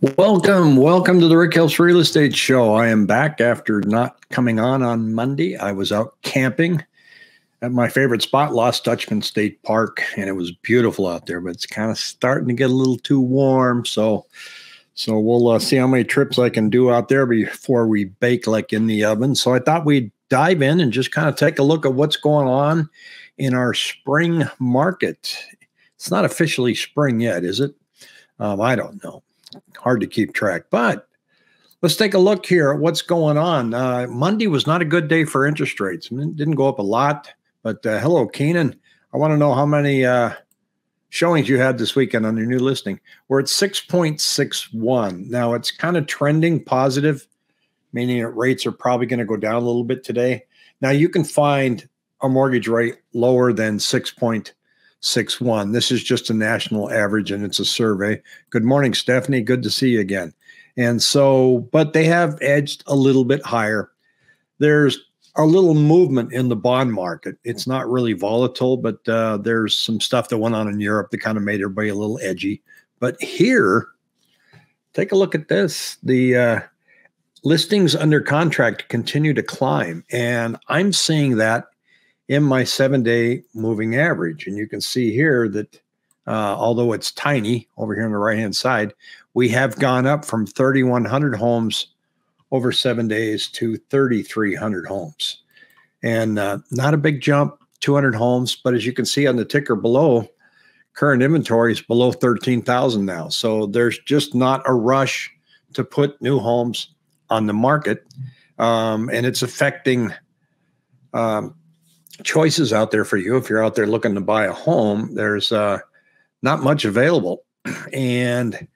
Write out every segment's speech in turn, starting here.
Welcome, welcome to the Rick Helps Real Estate Show. I am back after not coming on on Monday. I was out camping at my favorite spot, Lost Dutchman State Park, and it was beautiful out there. But it's kind of starting to get a little too warm, so so we'll uh, see how many trips I can do out there before we bake like in the oven. So I thought we'd dive in and just kind of take a look at what's going on in our spring market. It's not officially spring yet, is it? Um, I don't know hard to keep track. But let's take a look here at what's going on. Uh, Monday was not a good day for interest rates. It didn't go up a lot. But uh, hello, Keenan. I want to know how many uh, showings you had this weekend on your new listing. We're at 6.61. Now it's kind of trending positive, meaning that rates are probably going to go down a little bit today. Now you can find a mortgage rate lower than 6.61 six one. This is just a national average and it's a survey. Good morning, Stephanie. Good to see you again. And so, but they have edged a little bit higher. There's a little movement in the bond market. It's not really volatile, but uh, there's some stuff that went on in Europe that kind of made everybody a little edgy. But here, take a look at this. The uh, listings under contract continue to climb, and I'm seeing that in my seven day moving average. And you can see here that uh, although it's tiny over here on the right hand side, we have gone up from 3,100 homes over seven days to 3,300 homes. And uh, not a big jump, 200 homes. But as you can see on the ticker below, current inventory is below 13,000 now. So there's just not a rush to put new homes on the market. Um, and it's affecting um, choices out there for you. If you're out there looking to buy a home, there's uh, not much available. And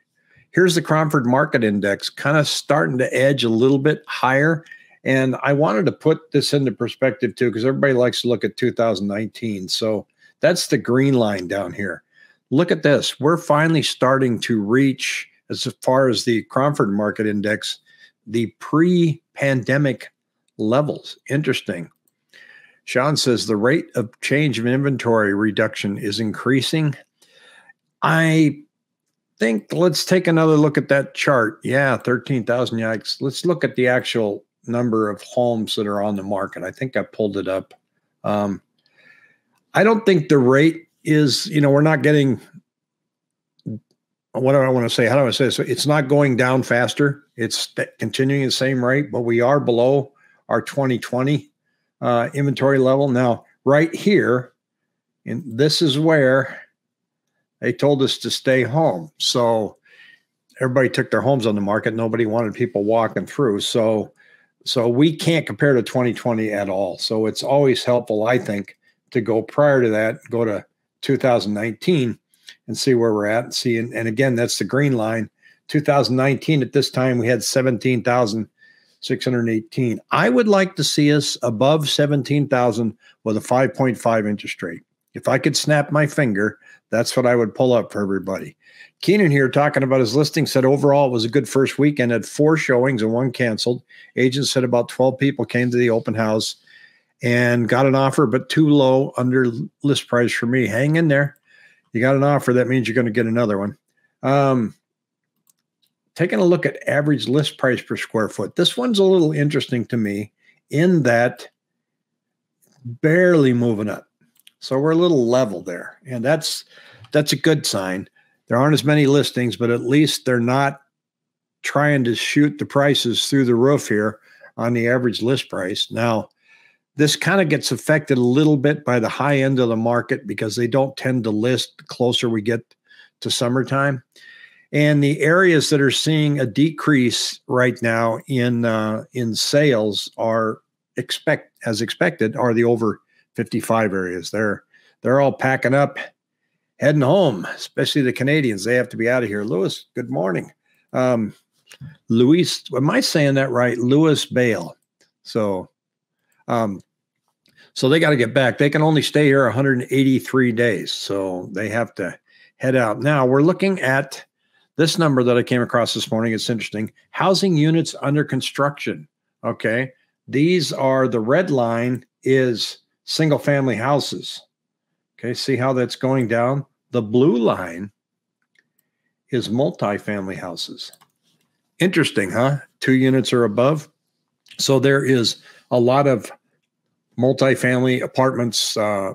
here's the Cromford Market Index kind of starting to edge a little bit higher. And I wanted to put this into perspective too, because everybody likes to look at 2019. So that's the green line down here. Look at this. We're finally starting to reach, as far as the Cromford Market Index, the pre pandemic levels. Interesting. Sean says the rate of change of inventory reduction is increasing. I think let's take another look at that chart. Yeah, 13,000 yikes. Let's look at the actual number of homes that are on the market. I think I pulled it up. Um, I don't think the rate is, you know, we're not getting what do I want to say? How do I say this? It's not going down faster. It's continuing the same rate, but we are below our 2020 uh, inventory level. Now, right here, and this is where they told us to stay home. So everybody took their homes on the market. Nobody wanted people walking through. So so we can't compare to 2020 at all. So it's always helpful, I think, to go prior to that, go to 2019 and see where we're at and see. And, and again, that's the green line. 2019 at this time we had 17,000 618. I would like to see us above 17,000 with a 5.5 interest rate. If I could snap my finger, that's what I would pull up for everybody. Keenan here talking about his listing said overall it was a good first weekend, had four showings and one canceled. Agent said about 12 people came to the open house and got an offer, but too low under list price for me. Hang in there. You got an offer, that means you're going to get another one. Um, taking a look at average list price per square foot. This one's a little interesting to me in that barely moving up. So we're a little level there. And that's that's a good sign. There aren't as many listings, but at least they're not trying to shoot the prices through the roof here on the average list price. Now, this kind of gets affected a little bit by the high end of the market because they don't tend to list the closer we get to summertime. And the areas that are seeing a decrease right now in uh, in sales are expect as expected are the over 55 areas. They're they're all packing up, heading home. Especially the Canadians. They have to be out of here. Lewis, good morning. Um, Luis, am I saying that right? Lewis Bale. So, um, so they got to get back. They can only stay here 183 days, so they have to head out. Now we're looking at this number that I came across this morning, it's interesting. Housing units under construction. Okay. These are the red line is single family houses. Okay. See how that's going down? The blue line is multifamily houses. interesting, huh? Two units or above. So there is a lot of multifamily apartments, uh,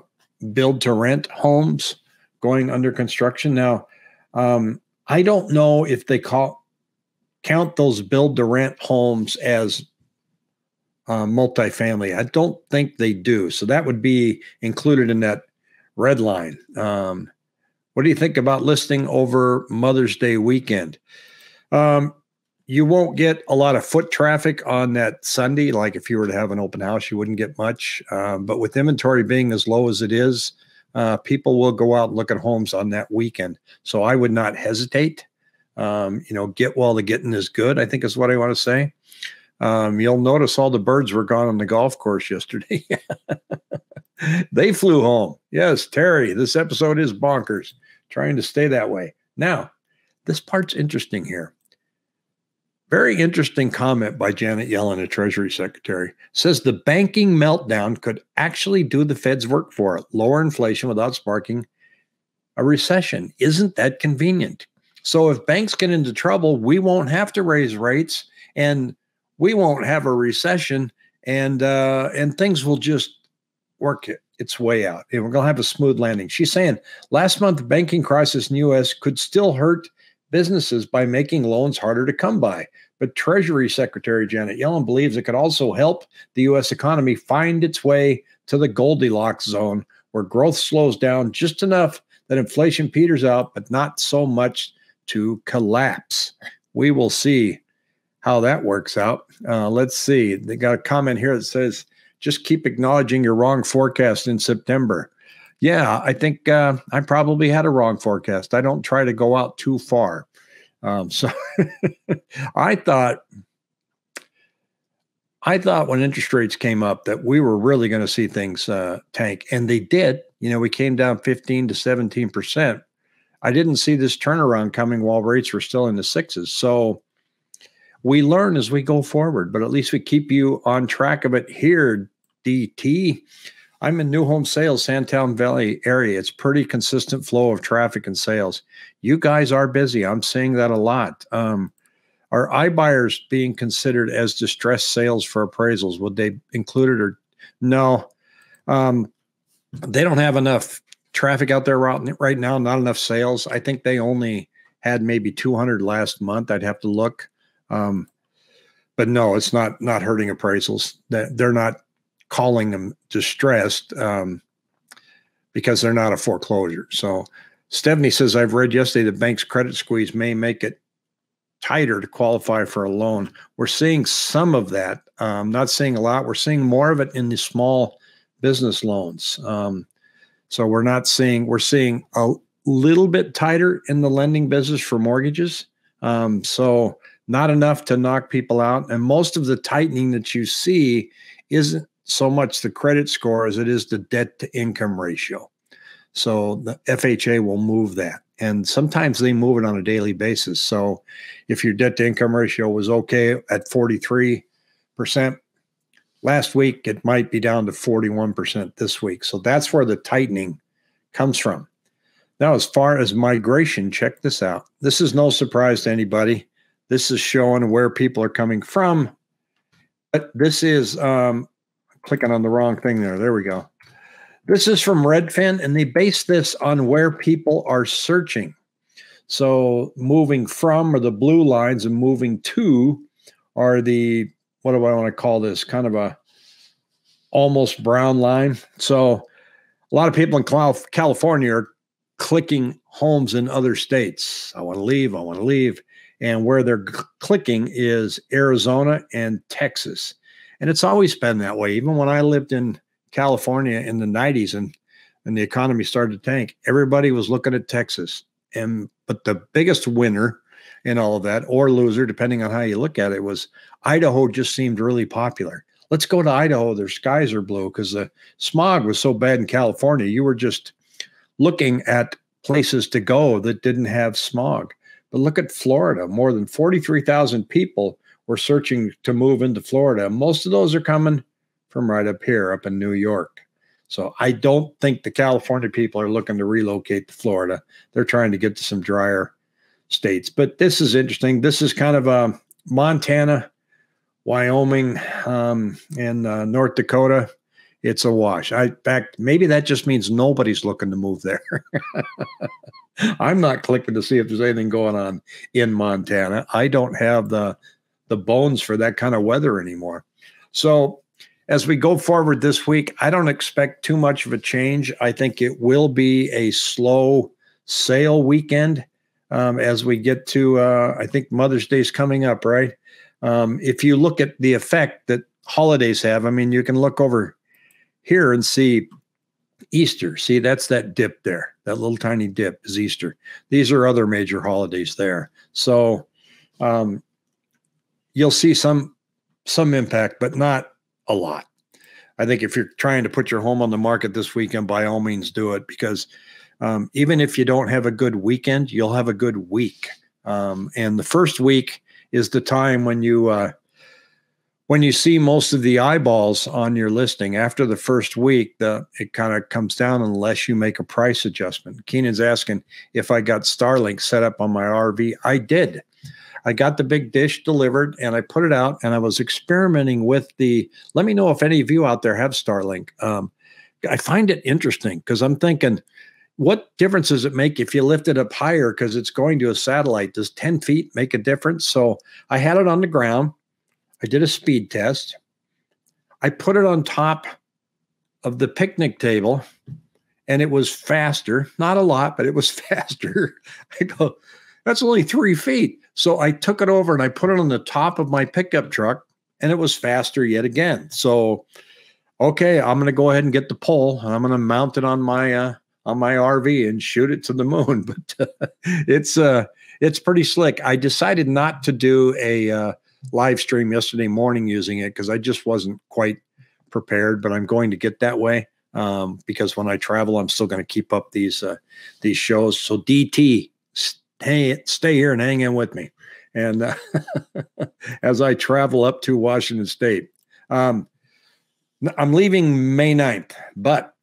build to rent homes going under construction. Now, um, I don't know if they call count those build to rent homes as uh, multifamily. I don't think they do. So that would be included in that red line. Um, what do you think about listing over Mother's Day weekend? Um, you won't get a lot of foot traffic on that Sunday. Like if you were to have an open house, you wouldn't get much. Um, but with inventory being as low as it is, uh, people will go out and look at homes on that weekend. So I would not hesitate. Um, you know, get while the getting is good, I think is what I want to say. Um, you'll notice all the birds were gone on the golf course yesterday. they flew home. Yes, Terry, this episode is bonkers, trying to stay that way. Now, this part's interesting here. Very interesting comment by Janet Yellen, a Treasury Secretary. Says the banking meltdown could actually do the Fed's work for it, lower inflation without sparking a recession. Isn't that convenient? So if banks get into trouble, we won't have to raise rates and we won't have a recession and uh, and things will just work its way out. And we're going to have a smooth landing. She's saying last month the banking crisis in the US could still hurt businesses by making loans harder to come by. But Treasury Secretary Janet Yellen believes it could also help the U.S. economy find its way to the Goldilocks zone where growth slows down just enough that inflation peters out, but not so much to collapse. We will see how that works out. Uh, let's see. They got a comment here that says, just keep acknowledging your wrong forecast in September. Yeah, I think uh, I probably had a wrong forecast. I don't try to go out too far. Um, so I thought, I thought when interest rates came up that we were really going to see things uh, tank, and they did. You know, we came down 15 to 17 percent. I didn't see this turnaround coming while rates were still in the sixes. So we learn as we go forward, but at least we keep you on track of it here, DT. I'm in new home sales, San Tan Valley area. It's pretty consistent flow of traffic and sales. You guys are busy. I'm seeing that a lot. Um, are iBuyers being considered as distressed sales for appraisals? Would they include it or no? Um, they don't have enough traffic out there right now. Not enough sales. I think they only had maybe 200 last month. I'd have to look. Um, but no, it's not not hurting appraisals. That they're not calling them distressed um, because they're not a foreclosure. So Stephanie says, I've read yesterday the bank's credit squeeze may make it tighter to qualify for a loan. We're seeing some of that. Um, not seeing a lot. We're seeing more of it in the small business loans. Um, so we're not seeing, we're seeing a little bit tighter in the lending business for mortgages. Um, so not enough to knock people out. And most of the tightening that you see isn't so much the credit score as it is the debt to income ratio. So the FHA will move that. And sometimes they move it on a daily basis. So if your debt to income ratio was okay at 43% last week, it might be down to 41% this week. So that's where the tightening comes from. Now, as far as migration, check this out. This is no surprise to anybody. This is showing where people are coming from. But this is um, clicking on the wrong thing there. There we go. This is from Redfin, and they base this on where people are searching. So moving from are the blue lines, and moving to are the what do I want to call this? Kind of a almost brown line. So a lot of people in California are clicking homes in other states. I want to leave. I want to leave. And where they're clicking is Arizona and Texas. And it's always been that way. Even when I lived in California in the 90s and and the economy started to tank, everybody was looking at Texas. And but the biggest winner in all of that, or loser, depending on how you look at it, was Idaho just seemed really popular. Let's go to Idaho. Their skies are blue because the smog was so bad in California. You were just looking at places to go that didn't have smog. But look at Florida. More than 43,000 people were searching to move into Florida. Most of those are coming from right up here, up in New York. So I don't think the California people are looking to relocate to Florida. They're trying to get to some drier states. But this is interesting. This is kind of a Montana, Wyoming, um, and uh, North Dakota, it's a wash. I, in fact, maybe that just means nobody's looking to move there. I'm not clicking to see if there's anything going on in Montana. I don't have the the bones for that kind of weather anymore. So as we go forward this week, I don't expect too much of a change. I think it will be a slow sale weekend um, as we get to. Uh, I think Mother's Day is coming up, right? Um, if you look at the effect that holidays have, I mean, you can look over here and see Easter. See, that's that dip there. That little tiny dip is Easter. These are other major holidays there. So um, you'll see some some impact, but not a lot. I think if you're trying to put your home on the market this weekend, by all means do it because um, even if you don't have a good weekend, you'll have a good week. Um, and the first week is the time when you uh, when you see most of the eyeballs on your listing after the first week, the it kind of comes down unless you make a price adjustment. Keenan's asking if I got Starlink set up on my RV. I did. I got the big dish delivered and I put it out and I was experimenting with the. Let me know if any of you out there have Starlink. Um, I find it interesting because I'm thinking, what difference does it make if you lift it up higher because it's going to a satellite? Does 10 feet make a difference? So I had it on the ground. I did a speed test. I put it on top of the picnic table and it was faster. Not a lot, but it was faster. I go, that's only three feet. So I took it over and I put it on the top of my pickup truck and it was faster yet again. So, okay, I'm going to go ahead and get the pole and I'm going to mount it on my, uh, on my RV and shoot it to the moon. But uh, it's, uh, it's pretty slick. I decided not to do a, uh, live stream yesterday morning using it because I just wasn't quite prepared, but I'm going to get that way um, because when I travel, I'm still going to keep up these uh, these shows. So DT, hey, stay here and hang in with me. And uh, as I travel up to Washington State, um, I'm leaving May 9th, but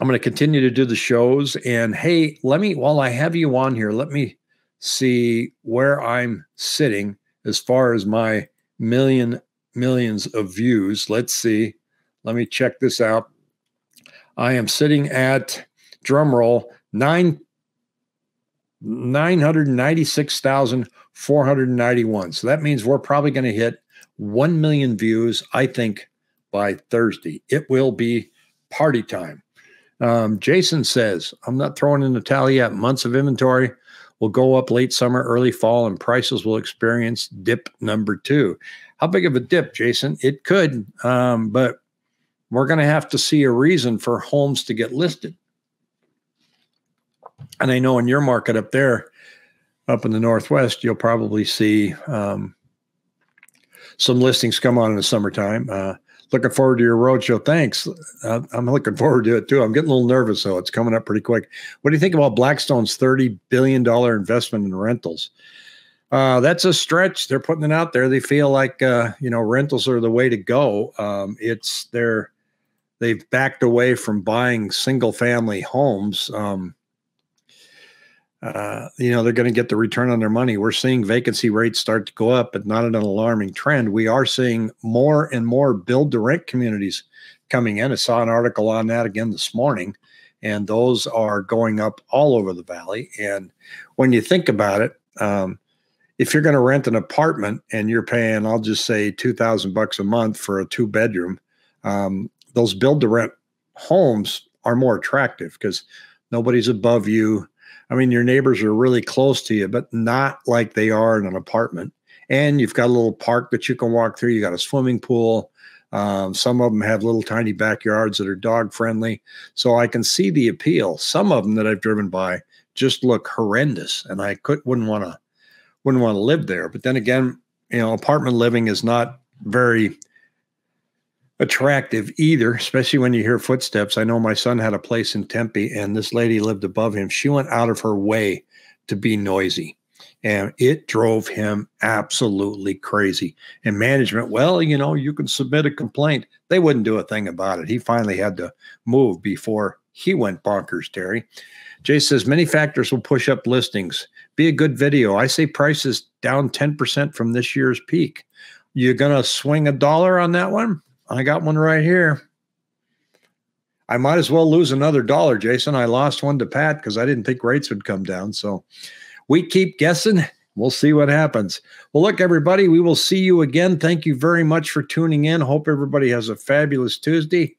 I'm going to continue to do the shows. And hey, let me, while I have you on here, let me see where I'm sitting as far as my million, millions of views. Let's see. Let me check this out. I am sitting at, drumroll, 9 996,491. So that means we're probably going to hit 1 million views, I think, by Thursday. It will be party time. Um, Jason says, I'm not throwing in the tally yet. Months of inventory will go up late summer, early fall, and prices will experience dip number two. How big of a dip, Jason? It could, um, but we're going to have to see a reason for homes to get listed. And I know in your market up there, up in the Northwest, you'll probably see um, some listings come on in the summertime. Uh, looking forward to your roadshow. Thanks. Uh, I'm looking forward to it too. I'm getting a little nervous though. It's coming up pretty quick. What do you think about Blackstone's $30 billion investment in rentals? Uh, that's a stretch. They're putting it out there. They feel like uh, you know rentals are the way to go. Um, it's they're they've backed away from buying single family homes. Um, uh, you know they're going to get the return on their money. We're seeing vacancy rates start to go up, but not an alarming trend. We are seeing more and more build to rent communities coming in. I saw an article on that again this morning, and those are going up all over the valley. And when you think about it, um, if you're going to rent an apartment and you're paying, I'll just say two thousand bucks a month for a two bedroom, um, those build to rent homes are more attractive because nobody's above you I mean, your neighbors are really close to you, but not like they are in an apartment. And you've got a little park that you can walk through. You got a swimming pool. Um, some of them have little tiny backyards that are dog friendly. So I can see the appeal. Some of them that I've driven by just look horrendous, and I could wouldn't want to wouldn't want to live there. But then again, you know, apartment living is not very attractive either, especially when you hear footsteps. I know my son had a place in Tempe and this lady lived above him. She went out of her way to be noisy and it drove him absolutely crazy. And management, well, you know, you can submit a complaint. They wouldn't do a thing about it. He finally had to move before he went bonkers, Terry. Jay says many factors will push up listings. be a good video. I say prices down 10% from this year's peak. You're gonna swing a dollar on that one? I got one right here. I might as well lose another dollar, Jason. I lost one to Pat because I didn't think rates would come down. So we keep guessing. We'll see what happens. Well, look, everybody, we will see you again. Thank you very much for tuning in. Hope everybody has a fabulous Tuesday.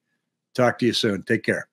Talk to you soon. Take care.